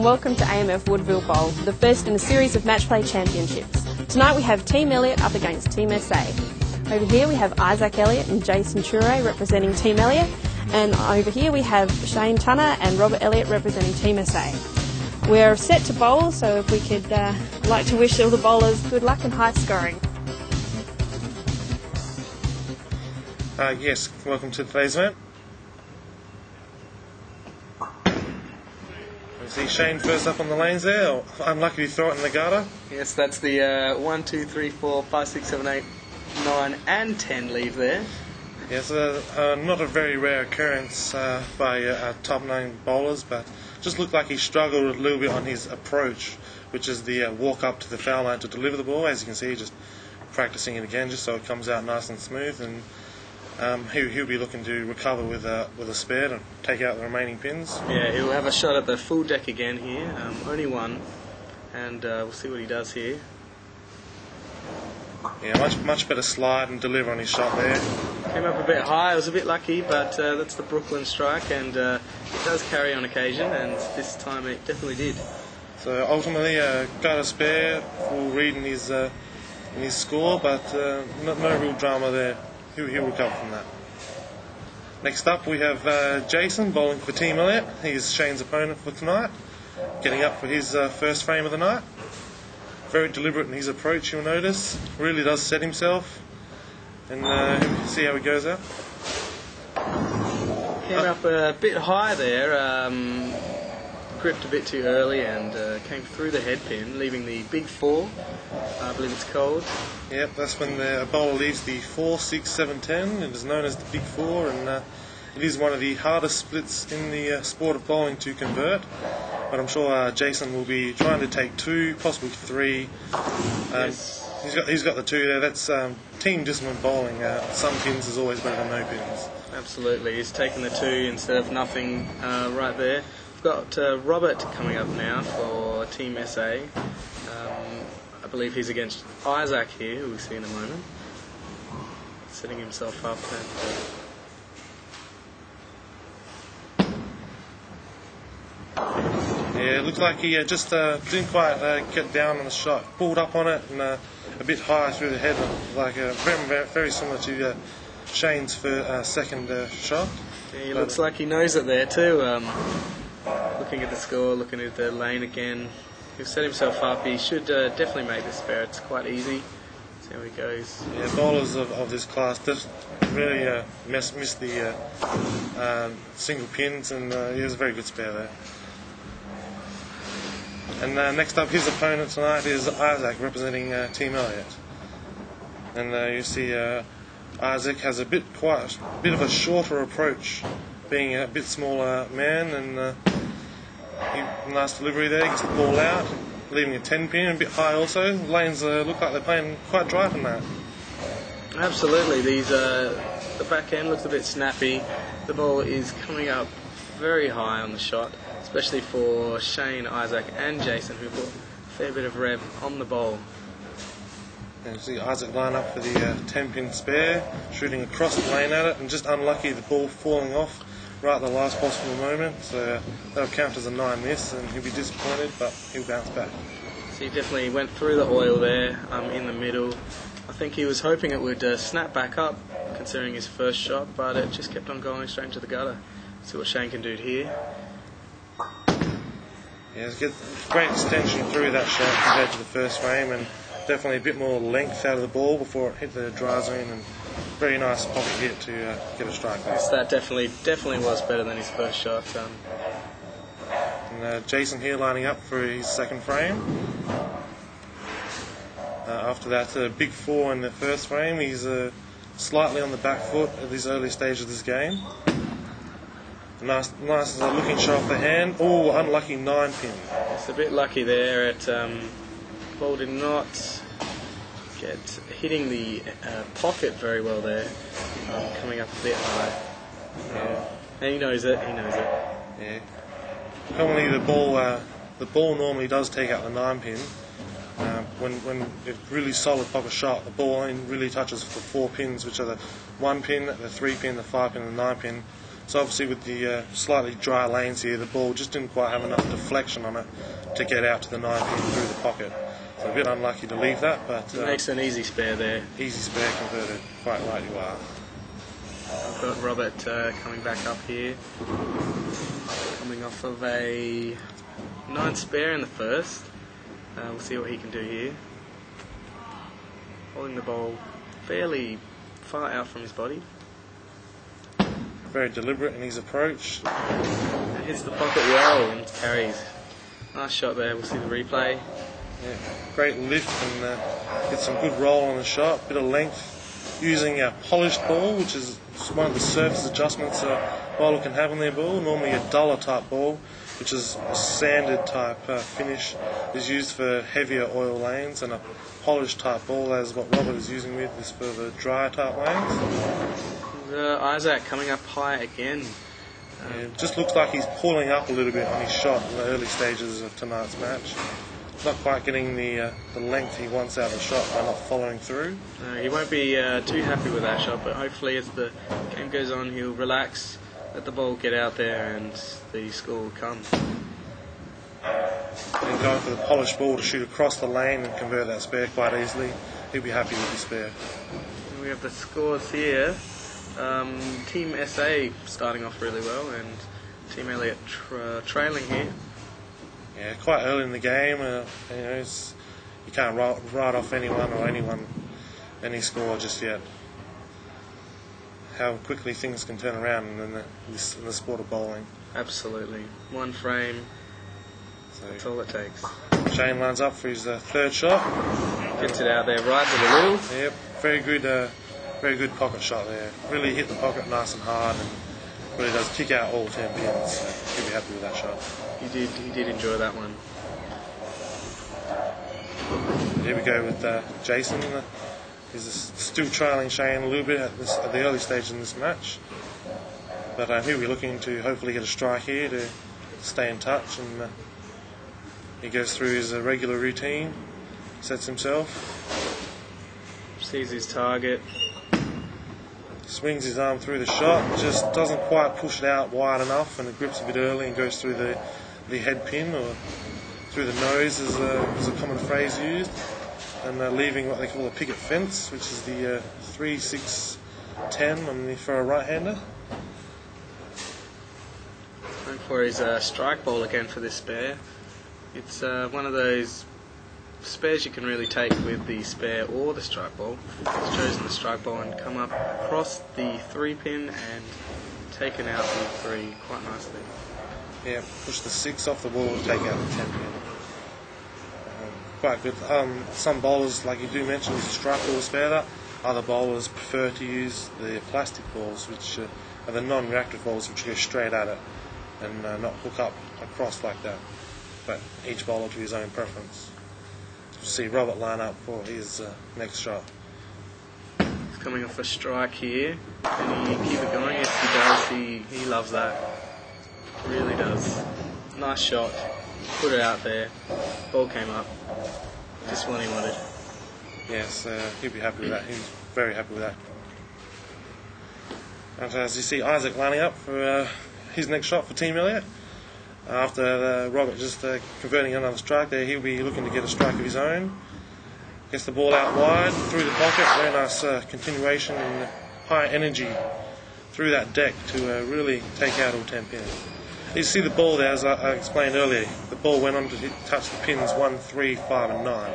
And welcome to AMF Woodville Bowl, the first in a series of match play championships. Tonight we have Team Elliott up against Team SA. Over here we have Isaac Elliott and Jason Ture representing Team Elliott, and over here we have Shane Tunner and Robert Elliott representing Team SA. We're set to bowl, so if we could uh, like to wish all the bowlers good luck and high scoring. Uh, yes, welcome to today's event. See Shane first up on the lanes there. Unlucky to throw it in the gutter. Yes, that's the uh, 1, 2, 3, 4, 5, 6, 7, 8, 9, and 10 leave there. Yes, uh, uh, not a very rare occurrence uh, by uh, top nine bowlers, but just looked like he struggled a little bit on his approach, which is the uh, walk up to the foul line to deliver the ball. As you can see, just practicing it again, just so it comes out nice and smooth. And um, he, he'll be looking to recover with a with a spare and take out the remaining pins. Yeah, he'll have a shot at the full deck again here. Um, only one, and uh, we'll see what he does here. Yeah, much much better slide and deliver on his shot there. Came up a bit high. I was a bit lucky, but uh, that's the Brooklyn strike, and uh, it does carry on occasion. And this time it definitely did. So ultimately, uh, got a spare full read in his uh, in his score, but uh, no, no real drama there. He'll, he'll recover from that. Next up, we have uh, Jason bowling for Team Elliott. He's Shane's opponent for tonight, getting up for his uh, first frame of the night. Very deliberate in his approach, you'll notice. Really does set himself, and uh, see how he goes out. Came up a bit high there. Um, gripped a bit too early and uh, came through the head pin, leaving the big four. I believe it's called. Yep, that's when the bowler leaves the 4, 6, 7, 10. It is known as the Big Four, and uh, it is one of the hardest splits in the uh, sport of bowling to convert. But I'm sure uh, Jason will be trying to take two, possibly three. Um, Yes. He's got he's got the two there. That's um, team discipline bowling. Uh, some pins is always better than no pins. Absolutely, he's taken the two instead of nothing uh, right there. We've got uh, Robert coming up now for Team SA. Um, I believe he's against Isaac here, who we'll see in a moment. Setting himself up. Yeah, it looked like he uh, just uh, didn't quite uh, get down on the shot. Pulled up on it and uh, a bit high through the head, like uh, very, very very similar to uh, Shane's for, uh, second uh, shot. And he looks like he knows it there too. Um, looking at the score, looking at the lane again. He'll set himself up. He should uh, definitely make this spare. It's quite easy. See how he goes. Yeah, bowlers of, of this class just really uh, miss, miss the uh, um, single pins, and uh, he was a very good spare there. And uh, next up, his opponent tonight is Isaac, representing uh, Team Elliott. And uh, you see Isaac has a bit quite bit of a shorter approach, being a bit smaller man, and uh, he, nice delivery there, gets the ball out, leaving a 10 pin, a bit high also. Lanes uh, look like they're playing quite dry from that. Absolutely. These uh, the back end looks a bit snappy. The ball is coming up very high on the shot, especially for Shane, Isaac, and Jason, who put a fair bit of rev on the ball. And you see Isaac line up for the uh, 10 pin spare, shooting across the lane at it, and just unlucky the ball falling off right at the last possible moment. So uh, that'll count as a 9 miss, and he'll be disappointed, but he'll bounce back. So he definitely went through the oil there um, in the middle. I think he was hoping it would uh, snap back up, considering his first shot, but it just kept on going straight into the gutter. See what Shane can do here. Yeah, it's get great extension through that shot compared to the first frame, and definitely a bit more length out of the ball before it hit the dry zone, and very nice pocket hit to uh, get a strike. So that definitely definitely was better than his first shot. Um, And uh, Jason here lining up for his second frame. Uh, after that, uh, big four in the first frame. He's uh, slightly on the back foot at this early stage of this game. Nice, nice looking shot off the hand. Oh, unlucky nine pin. It's a bit lucky there. It um, ball did not get hitting the uh, pocket very well there, um, coming up a bit high. Yeah. And he knows it. He knows it. Yeah. Normally the ball, uh, the ball normally does take out the nine pin. Uh, when when it's really solid proper shot, the ball only really touches the four pins, which are the one pin, the three pin, the five pin, and the nine pin. So obviously with the uh, slightly dry lanes here, the ball just didn't quite have enough deflection on it to get out to the nine pin through the pocket. So a bit unlucky to leave that, but uh, Makes an easy spare there. easy spare converted. Quite right you are. I've got Robert uh, coming back up here. Coming off of a nine spare in the first. Uh, we'll see what he can do here. Holding the ball fairly far out from his body. Very deliberate in his approach. And hits the pocket well and carries. Nice shot there. We'll see the replay. Yeah, great lift and uh, get some good roll on the shot, bit of length. Using a polished ball, which is one of the surface adjustments a bowler can have on their ball. Normally a duller type ball, which is a sanded type uh, finish, is used for heavier oil lanes, and a polished type ball, as what Robert is using with, is for the drier type lanes. Uh, Isaac coming up high again. Yeah, it just looks like he's pulling up a little bit on his shot in the early stages of tonight's match. Not quite getting the uh, the length he wants out of the shot by not following through. Uh, he won't be uh, too happy with that shot, but hopefully as the game goes on, he'll relax, let the ball get out there, and the score will come. And going for the polished ball to shoot across the lane and convert that spare quite easily. He'll be happy with his spare. We have the scores here. Um, Team SA starting off really well, and Team Elliott tra- trailing here. Yeah, quite early in the game. Uh, you know, it's, you can't write, write off anyone or anyone any score just yet. How quickly things can turn around in the, in the sport of bowling. Absolutely. One frame, So that's all it takes. Shane lines up for his uh, third shot. Gets it out there right to the little. Yep, very good, uh, very good pocket shot there. Really hit the pocket nice and hard, and really does kick out all ten pins. So he'll be happy with that shot. He did, he did enjoy that one. Here we go with uh, Jason. Uh, He's still trailing Shane a little bit at, this, at the early stage in this match. But uh, he'll be looking to hopefully get a strike here to stay in touch. And uh, he goes through his uh, regular routine, sets himself, Sees his target. swings his arm through the shot, just doesn't quite push it out wide enough, and it grips a bit early and goes through the, the head pin or through the nose, is a, is a common phrase used, and uh, leaving what they call a picket fence, which is the uh, 3 6 10 on the, for a right hander. Going for his uh, strike ball again for this spare. It's uh, one of those spares you can really take with the spare or the strike ball. He's chosen the strike ball and come up across the three pin and taken out the three quite nicely. Yeah, push the 6 off the wall and take out the 10 pin. Um, quite good. Um, some bowlers, like you do mention, use the strike ball spare that. Other bowlers prefer to use the plastic balls, which uh, are the non-reactive balls, which go straight at it and uh, not hook up across like that. But each bowler to his own preference. We'll see Robert line up for his uh, next shot. He's coming off a strike here. Can he keep it going? Yes, he does. He, he loves that. Really does. Nice shot. Put it out there. Ball came up. Just one he wanted. Yes, uh, he'll be happy with that. He's very happy with that. And as you see, Isaac lining up for uh, his next shot for Team Elliott. After uh, Robert just uh, converting another strike there, he'll be looking to get a strike of his own. Gets the ball out wide, through the pocket. Very nice uh, continuation and high energy through that deck to uh, really take out all 10 pins. You see the ball there, as I, I explained earlier. The ball went on to hit, touch the pins 1, 3, 5, and 9.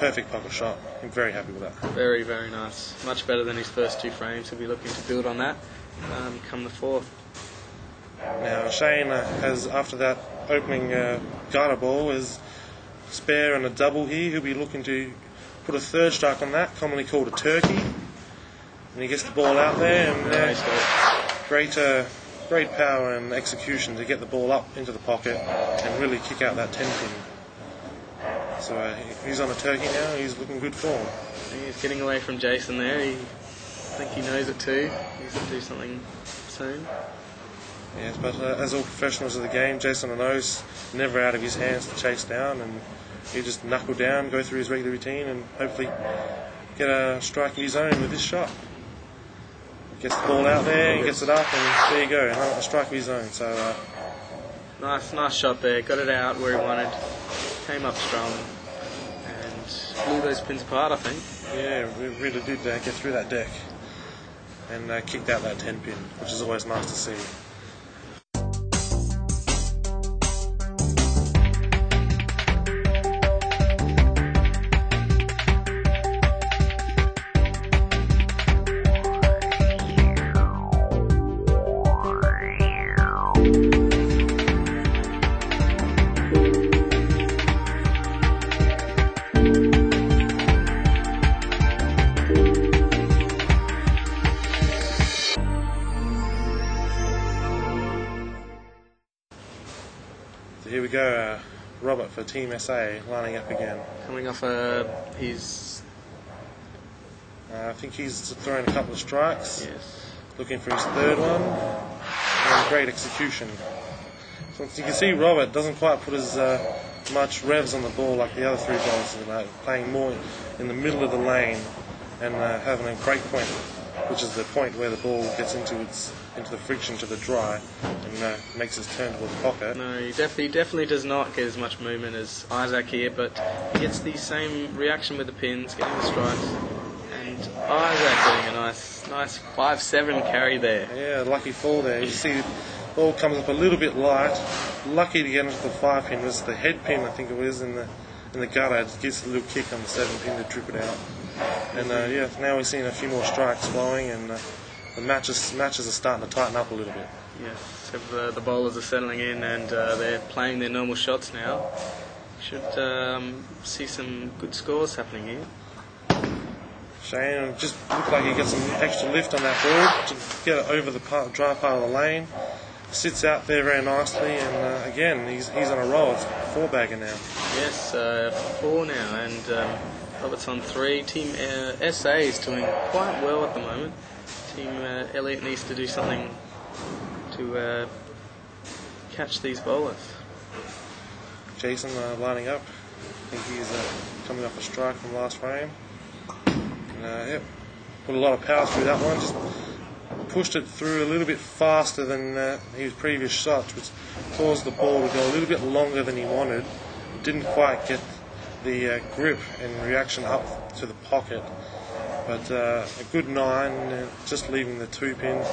Perfect pocket shot. I'm very happy with that. Very, very nice. Much better than his first two frames. He'll be looking to build on that um, come the fourth. Now Shane uh, has, after that opening uh, ball, is spare and a double here. He'll be looking to put a third strike on that, commonly called a turkey. And he gets the ball out there, and uh, great, uh, great power and execution to get the ball up into the pocket and really kick out that 10 pin. So uh, he's on a turkey now. He's looking good form. He's getting away from Jason there. He, I think he knows it too. He's going to do something soon. Yes, but uh, as all professionals of the game, Jason Anos never out of his hands to chase down, and he just knuckle down, go through his regular routine, and hopefully get a strike of his own with this shot. Gets the ball out there, gets it up, and there you go, a strike of his own. So uh, Nice, nice shot there. Got it out where he wanted. Came up strong and blew those pins apart. I think. yeah, we really did uh, get through that deck and uh, kicked out that 10 pin, which is always nice to see. Team SA lining up again. Coming off uh, his Uh, I think he's thrown a couple of strikes, yes. looking for his third one, and great execution. So you can see Robert doesn't quite put as uh, much revs on the ball like the other three bowlers, you know, playing more in the middle of the lane and uh, having a break point, which is the point where the ball gets into its into the friction to the dry and uh, makes its turn towards the pocket. No, he definitely definitely does not get as much movement as Isaac here, but he gets the same reaction with the pins, getting the strikes, and Isaac getting a nice nice five seven carry there. Yeah, lucky fall there. You see, the ball comes up a little bit light. Lucky to get into the five pin was the head pin, I think it was, in the in the gutter. It gets a little kick on the seven pin to trip it out. And uh, yeah, now we're seeing a few more strikes flowing, and uh, the matches matches are starting to tighten up a little bit. Yes, so the, the bowlers are settling in and uh, they're playing their normal shots now. Should um, see some good scores happening here. Shane just looked like he got some extra lift on that ball to get it over the part, dry part of the lane. Sits out there very nicely, and uh, again, he's, he's on a roll. It's four bagger now. Yes, uh, four now, and um, Roberts on three. Team uh, SA is doing quite well at the moment. Team uh, Elliott needs to do something to uh, catch these bowlers. Jason uh, lining up. I think he's uh, coming off a strike from last frame. Uh, yep, put a lot of power through that one. Just pushed it through a little bit faster than uh, his previous shots, which caused the ball to go a little bit longer than he wanted. Didn't quite get the uh, grip and reaction up to the pocket. But uh, a good nine, uh, just leaving the two pin,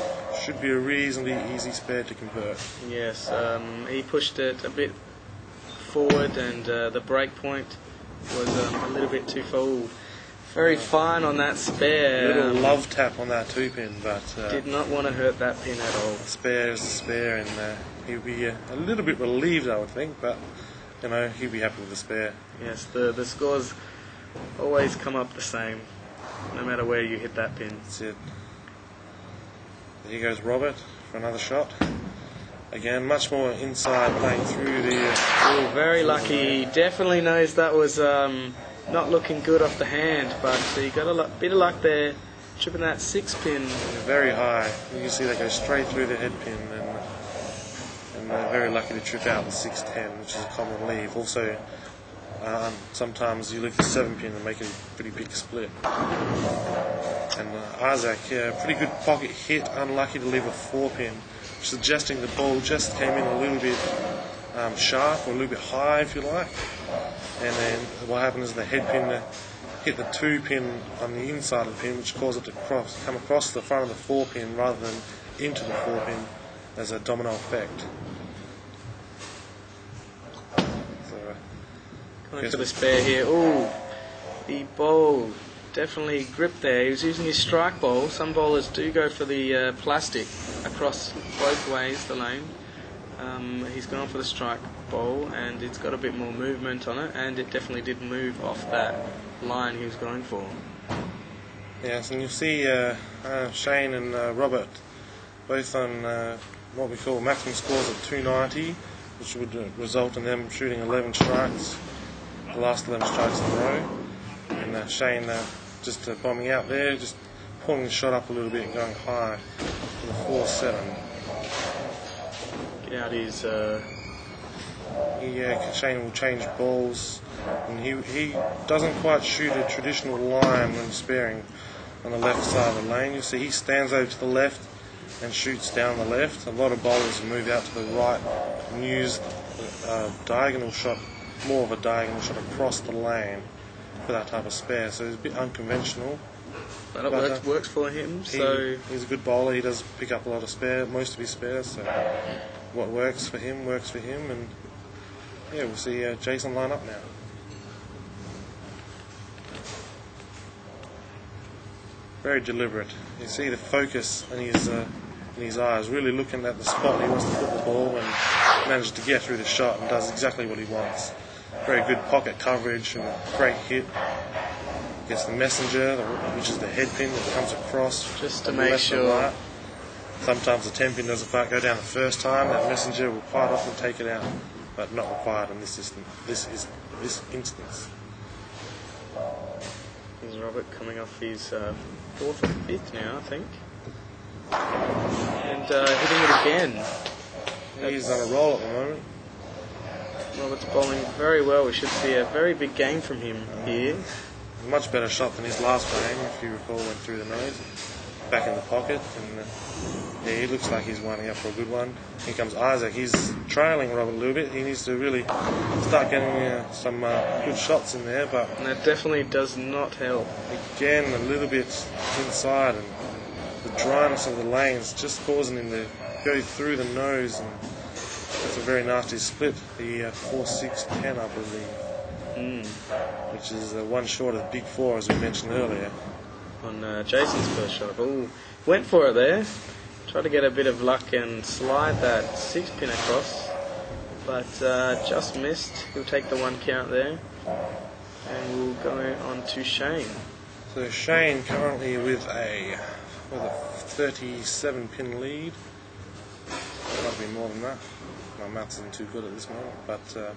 should be a reasonably easy spare to convert. Yes, um, he pushed it a bit forward, and uh, the break point was um, a little bit too forward. Very fine on that spare. little um, love tap on that two pin, but uh, Did not want to hurt that pin at all. spare is a spare, and uh, he'll be uh, a little bit relieved, I would think, but you know he'd be happy with the spare. Yes, the the scores always come up the same, no matter where you hit that pin. That's it. Here goes Robert for another shot. Again, much more inside, playing through the. Uh, Oh, very lucky. Definitely knows that was um, not looking good off the hand, but he got a bit of luck there, tripping that six pin. very high. You can see they go straight through the head pin, and they're very lucky to trip out the six ten, which is a common leave. Also, um, sometimes you leave the seven pin and make a pretty big split. And uh, Isaac, yeah, pretty good pocket hit, unlucky to leave a four pin, suggesting the ball just came in a little bit um, sharp or a little bit high, if you like. And then what happened is the head pin uh, hit the two pin on the inside of the pin, which caused it to cross, come across the front of the four pin rather than into the four pin as a domino effect. So, uh, For the spare here. Ooh, the bowl definitely gripped there. He was using his strike ball. Some bowlers do go for the uh, plastic across both ways the lane. Um, he's gone for the strike ball, and it's got a bit more movement on it, and it definitely did move off that line he was going for. Yes, and you'll see uh, uh, Shane and uh, Robert both on uh, what we call maximum scores of 290, which would uh, result in them shooting 11 strikes, the last 11 strikes in a row. And uh, Shane uh, just uh, bombing out there, just pulling the shot up a little bit and going high for the 4 7. Get out his. Uh, He, uh, Shane will change balls, and he, he doesn't quite shoot a traditional line when sparing. on the left side of the lane. You'll see he stands over to the left and shoots down the left. A lot of bowlers move out to the right and use a diagonal shot, more of a diagonal shot across the lane for that type of spare. So it's a bit unconventional. But it But, works, uh, works for him. He, So he's a good bowler. He does pick up a lot of spare, most of his spares. So what works for him works for him, and yeah, we'll see uh, Jason line up now. Very deliberate. You see the focus in his uh, in his eyes, really looking at the spot he wants to put the ball, and manages to get through the shot and does exactly what he wants. Very good pocket coverage and a great hit. Gets the messenger, which is the head pin that comes across. Just to make sure- right. Sometimes the 10 pin doesn't quite go down the first time. That messenger will quite often take it out, but not required in this system. This is this instance. Here's Robert coming off his uh, fourth or fifth now, I think. And uh, hitting it again. He's on a roll at the moment. Robert's bowling very well. We should see a very big game from him here. Much better shot than his last game, if you recall, went through the nose, back in the pocket, and uh, yeah, he looks like he's winding up for a good one. Here comes Isaac. He's trailing Robert a little bit. He needs to really start getting uh, some uh, good shots in there, but And that definitely does not help. again a little bit inside, and the dryness of the lanes just causing him to go through the nose, and that's a very nasty split. The uh, four six ten, I believe, Mm. which is uh, one short of big four, as we mentioned earlier. On uh, Jason's first shot. Ooh, went for it there. Tried to get a bit of luck and slide that six pin across. But uh, just missed. He'll take the one count there. And we'll go on to Shane. So Shane currently with a with a 37 pin lead. Be more than that. My maths isn't too good at this moment, but uh,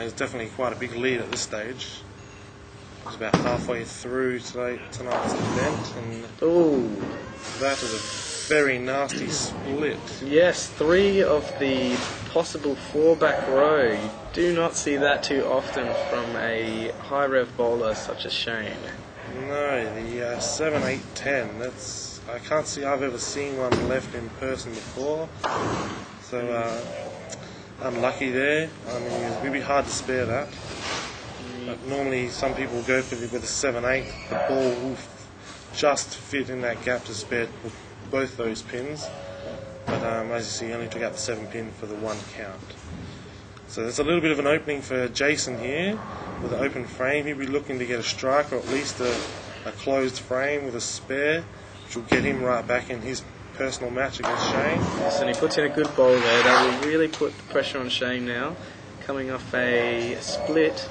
it's definitely quite a big lead at this stage. It's about halfway through today, tonight's event, and Ooh, that is a very nasty split. yes, three of the possible four back row. You do not see that too often from a high rev bowler such as Shane. No, the uh, 7, 8, 10, that's. I can't see I've ever seen one left in person before. So, uh, unlucky there. I mean, it would be hard to spare that. But normally, some people go for the, with a 7, 8. The ball will just fit in that gap to spare both those pins. But um, as you see, he only took out the 7 pin for the one count. So there's a little bit of an opening for Jason here with an open frame. He'll be looking to get a strike or at least a, a closed frame with a spare, which will get him right back in his personal match against Shane. Yes, and he puts in a good bowl there. That will really put the pressure on Shane now. Coming off a split,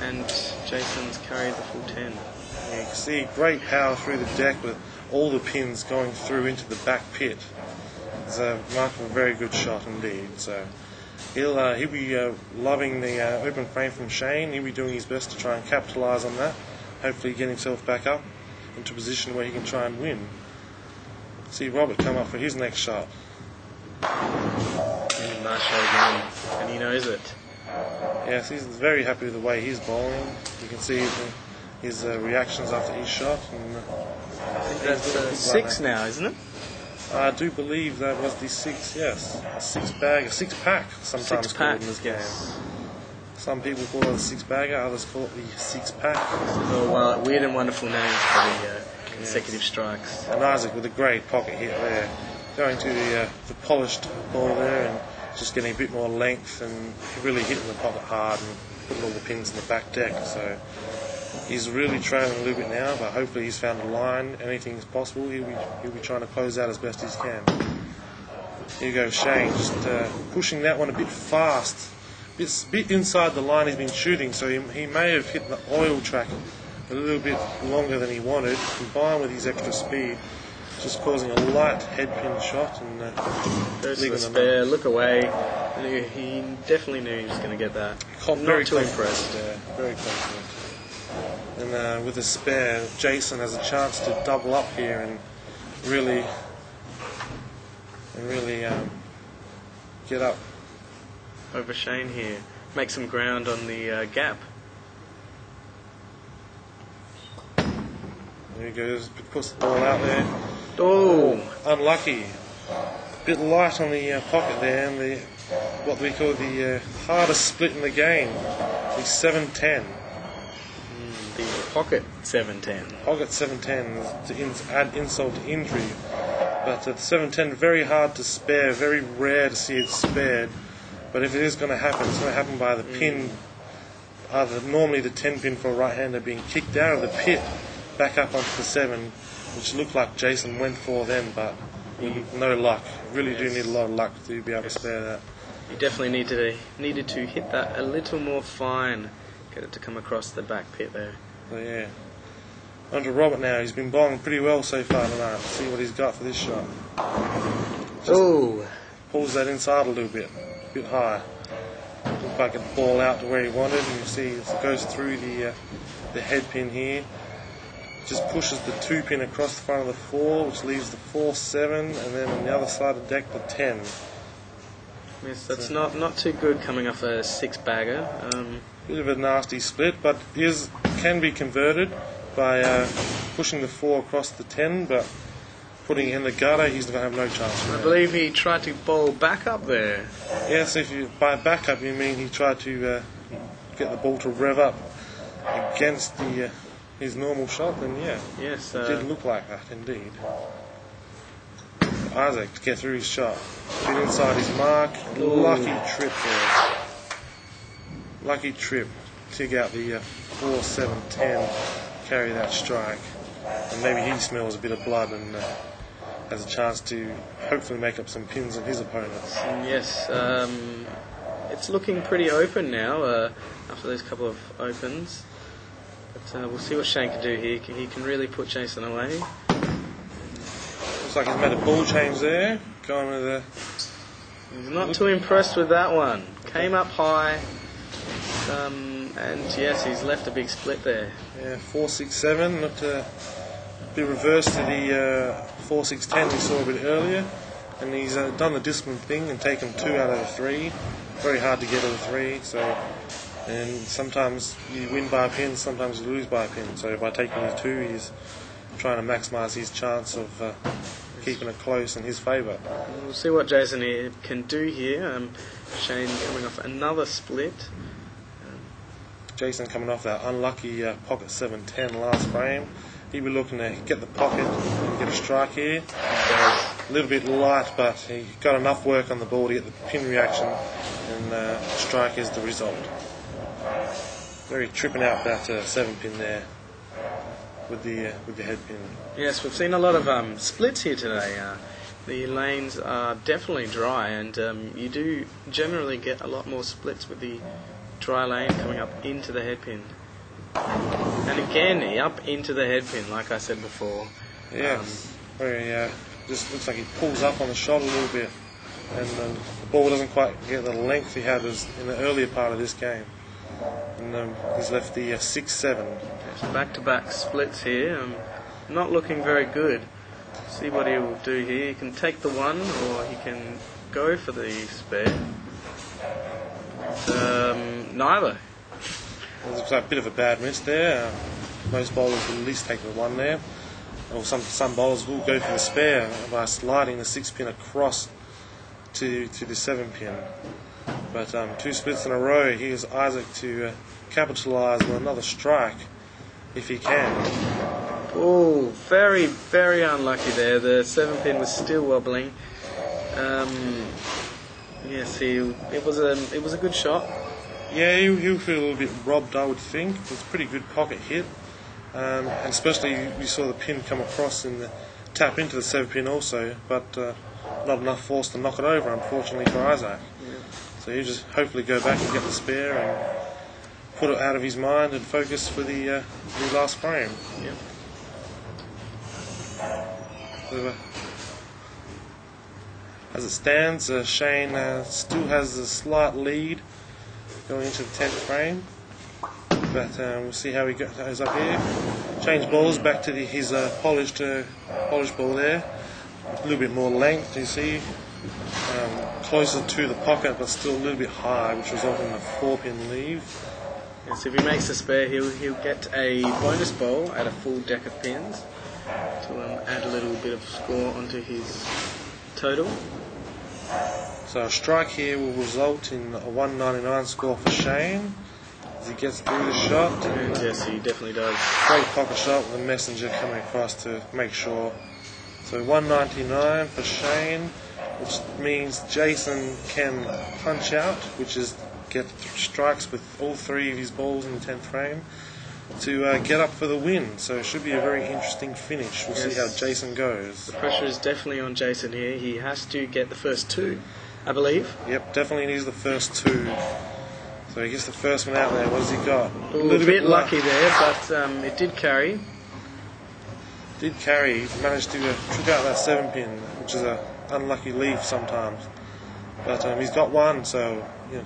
and Jason's carried the full 10. Yeah, you can see great power through the deck with all the pins going through into the back pit. It's a mark of a very good shot indeed. So he'll uh, he'll be uh, loving the uh, open frame from Shane. He'll be doing his best to try and capitalise on that. Hopefully, get himself back up into a position where he can try and win. See Robert come up for his next shot. And nice shot again, and he knows it. Yes, he's very happy with the way he's bowling. You can see the, his uh, reactions after each shot. And, uh, I think that's uh, six now, isn't it? I do believe that was the six, yes. A six bag, a six pack, sometimes Six called pack. in this game. Some people call it a six bagger, others call it the six pack. Oh, well, weird and wonderful names for the uh, consecutive strikes. And Isaac with a great pocket hit there, going to the, uh, the polished ball there and just getting a bit more length and really hitting the pocket hard and putting all the pins in the back deck. So he's really trailing a little bit now, but hopefully he's found a line. Anything is possible. He'll be, he'll be trying to close out as best he can. Here goes Shane, just uh, pushing that one a bit fast. Bit, bit inside the line he's been shooting, so he, he may have hit the oil track a little bit longer than he wanted, combined with his extra speed, just causing a light head pin shot and uh, the spare, look away. He definitely knew he was going to get that. Cop Not very too impressed. Yeah, very confident. And uh, with a spare, Jason has a chance to double up here and really, and really um, get up. Over Shane here. Make some ground on the uh, gap. There he goes, puts the ball out there. Oh, Unlucky. A Bit light on the uh, pocket there, and the what we call the uh, hardest split in the game, the 7-10. the pocket 710. Pocket 7-10 to in, add insult to injury. But at 7-10, very hard to spare, very rare to see it spared. But if it is going to happen, it's going to happen by the pin, either normally the 10 pin for a right hander being kicked out of the pit back up onto the 7, which looked like Jason went for then, but no luck. Really do need a lot of luck to be able to spare that. You definitely need to needed to hit that a little more fine, get it to come across the back pit there. So yeah. On to Robert now. He's been bowling pretty well so far tonight. Let's see what he's got for this shot. Oh, Pulls that inside a little bit, a bit high. Looked like it ball out to where he wanted, and you see it goes through the uh, the head pin here. Just pushes the two pin across the front of the four, which leaves the four seven, and then on the other side of the deck the ten. yes, that's not not too good coming off a six bagger. Um, Bit of a nasty split, but is can be converted by uh, pushing the four across the ten, but putting it in the gutter, he's going to have no chance. for I believe he tried to bowl back up there. Yes, if you by back up you mean he tried to uh, get the ball to rev up against the uh, his normal shot, then yeah, Yes, it uh, did look like that indeed. Isaac to get through his shot, get inside his mark, lucky trip there, lucky trip, dig out the uh, four seven ten, carry that strike, and maybe he smells a bit of blood and. Uh, has a chance to hopefully make up some pins on his opponents. yes. Um, it's looking pretty open now uh, after those couple of opens. But uh, we'll see what Shane can do here. He can really put Jason away. Looks like he's made a ball change there. Going with a He's not too impressed with that one. Came up high. Um, and yes, he's left a big split there. yeah, four six seven. Not to be reversed to the uh, four six ten we saw a bit earlier. And he's uh, done the discipline thing and taken two out of the three. Very hard to get of the three. So, and sometimes you win by a pin, sometimes you lose by a pin. So by taking the two, he's trying to maximise his chance of uh, keeping it close in his favour. We'll see what Jason here can do here. Um, Shane coming off another split. Jason coming off that unlucky uh, pocket 7-10 last frame. He'll be looking to get the pocket and get a strike here. A little bit light, but he got enough work on the ball to get the pin reaction, and uh, strike is the result. Very tripping out that uh, seven pin there with the uh, with the head pin. Yes, we've seen a lot of um, splits here today. Uh, the lanes are definitely dry, and um, you do generally get a lot more splits with the dry lane coming up into the headpin. And again, up into the headpin, like I said before. Yes, very uh, just looks like he pulls up on the shot a little bit, and um, the ball doesn't quite get the length he had as in the earlier part of this game. And um, he's left the uh, six seven. Back to back splits here. Um, not looking very good. See what he will do here. He can take the one, or he can go for the spare. Um, neither. It looks like a bit of a bad miss there. Uh, most bowlers will at least take the one there, or some some bowlers will go for the spare by sliding the six pin across to to the seven pin. But um, two splits in a row. Here's Isaac to uh, capitalise with another strike if he can. Oh, very, very unlucky there. The seven pin was still wobbling. Um, yes, he, it was a it was a good shot. Yeah, he'll, he'll feel a little bit robbed, I would think. It was a pretty good pocket hit. Um, and especially you saw the pin come across and the tap into the seven pin also, but uh, not enough force to knock it over, unfortunately for Isaac. So he'll just hopefully go back and get the spare and put it out of his mind and focus for the, uh, the last frame. Yep. So, uh, as it stands, uh, Shane uh, still has a slight lead going into the 10th frame. But um, we'll see how he goes up here. Change balls back to the, his uh, polished uh, polished ball there. A little bit more length, you see. Um, closer to the pocket, but still a little bit high, which resulted in a four pin leave. Yes, if he makes a spare, he'll he'll get a bonus bowl at a full deck of pins. to um, add a little bit of score onto his total. So a strike here will result in a 199 score for Shane as he gets through the shot. And yes, he definitely does. Great pocket shot with the messenger coming across to make sure. So 199 for Shane, which means Jason can punch out, which is get strikes with all three of his balls in the 10th frame to uh, get up for the win. So it should be a very interesting finish. We'll see how Jason goes. The pressure is definitely on Jason here. He has to get the first two, I believe. Yep, definitely needs the first two. So he gets the first one out there. What has he got? A little bit lucky there, but um, it did carry. Did carry, he managed to uh, trick out that seven pin, which is a unlucky leaf sometimes. But um, he's got one, so you know,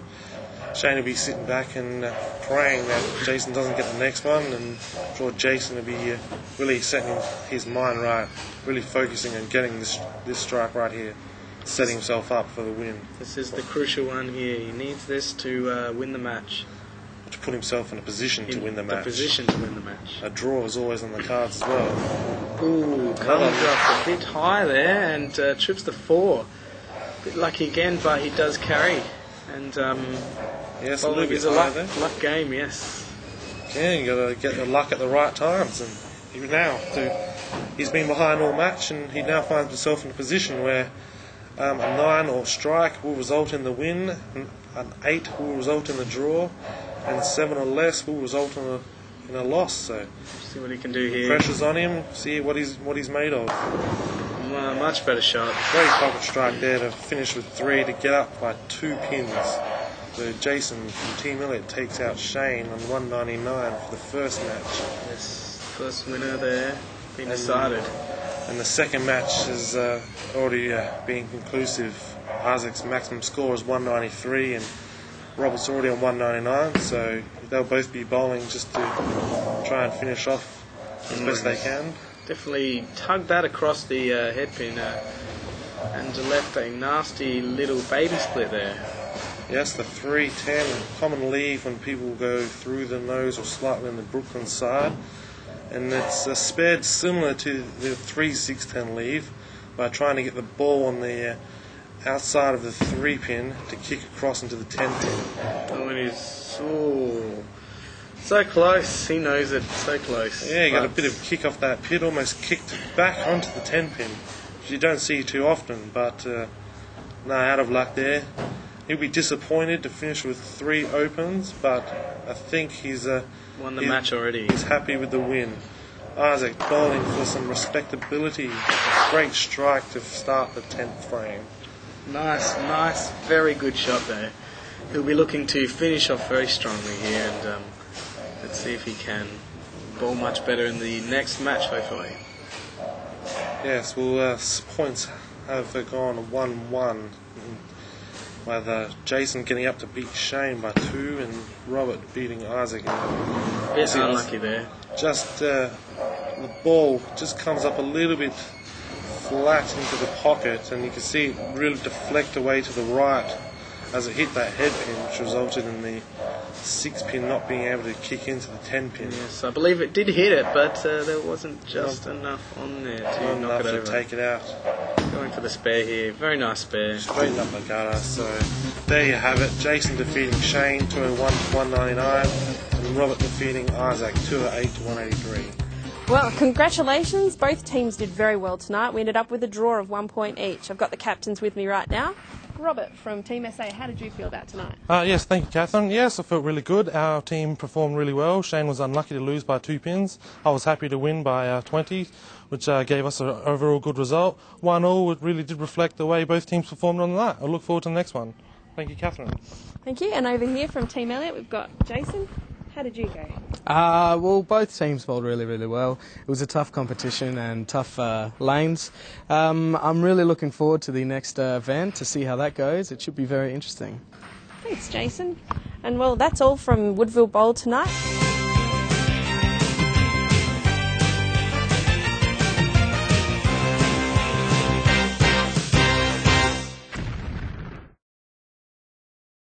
Shane will be sitting back and uh, praying that Jason doesn't get the next one, and sure Jason will be uh, really setting his mind right, really focusing on getting this this strike right here, setting himself up for the win, This is the crucial one here. He needs this to uh, win the match. To put himself in a position to win the match. position to win the match. A draw is always on the cards as well. Ooh, Cullen drops a bit high there and uh, trips the four. Bit lucky again, but he does carry. And um, Yes, a little bit is a luck, there. luck game, yes. Yeah, you got to get the luck at the right times, and even now, to, he's been behind all match, and he now finds himself in a position where um, a nine or strike will result in the win, an eight will result in the draw, and seven or less will result in a in a loss. So See what he can do here. pressure's on him. See what he's what he's made of. Uh, much better shot. Great pocket strike there to finish with three to get up by two pins. So Jason from Team Elliott takes out Shane on 199 for the first match. Yes, first winner there, been And- decided. And the second match is uh, already uh, being conclusive. Isaac's maximum score is 193, and Robert's already on 199. So they'll both be bowling just to try and finish off as best they can. Definitely tugged that across the uh, headpin uh, and left a nasty little baby split there. Yes, the 310 common leave when people go through the nose or slightly on the Brooklyn side, and it's uh, spared similar to the 3 610 leave by trying to get the ball on the uh, outside of the 3 pin to kick across into the 10 pin. Oh, and he's oh, so close. He knows it. So close. Yeah, you got a bit of kick off that pit, almost kicked back onto the 10 pin, which you don't see too often, but uh, no, out of luck there. He'll be disappointed to finish with three opens, but I think he's uh, won the he- match already. he's happy with the win. Isaac bowling for some respectability. Great strike to start the 10th frame. Nice, nice, very good shot there. He'll be looking to finish off very strongly here, and um, let's see if he can bowl much better in the next match, hopefully. Yes, well, uh, points have gone 1 1. With uh, Jason getting up to beat Shane by two, and Robert beating Isaac. And Bit unlucky there. just uh, the ball just comes up a little bit flat into the pocket, and you can see it really deflect away to the right as it hit that head pin, which resulted in the six pin not being able to kick into the ten pin. Yes, I believe it did hit it, but uh, there wasn't just enough on there to Not knock enough it to over. take it out. Going for the spare here. Very nice spare. Straight up the gutter. So there you have it. Jason defeating Shane 201 to 199, and Robert defeating Isaac 208 to 183. Well, congratulations. Both teams did very well tonight. We ended up with a draw of one point each. I've got the captains with me right now. Robert from Team SA, how did you feel about tonight? Uh, yes, thank you, Catherine. Yes, I felt really good. Our team performed really well. Shane was unlucky to lose by two pins. I was happy to win by uh, 20, which uh, gave us an overall good result. One all, it really did reflect the way both teams performed on that. I look forward to the next one. Thank you, Catherine. Thank you. And over here from Team Elliott, we've got Jason. How did you go? Uh, well, both teams bowled really, really well. It was a tough competition and tough uh, lanes. Um, I'm really looking forward to the next uh, event to see how that goes. It should be very interesting. Thanks, Jason. And well, that's all from Woodville Bowl tonight.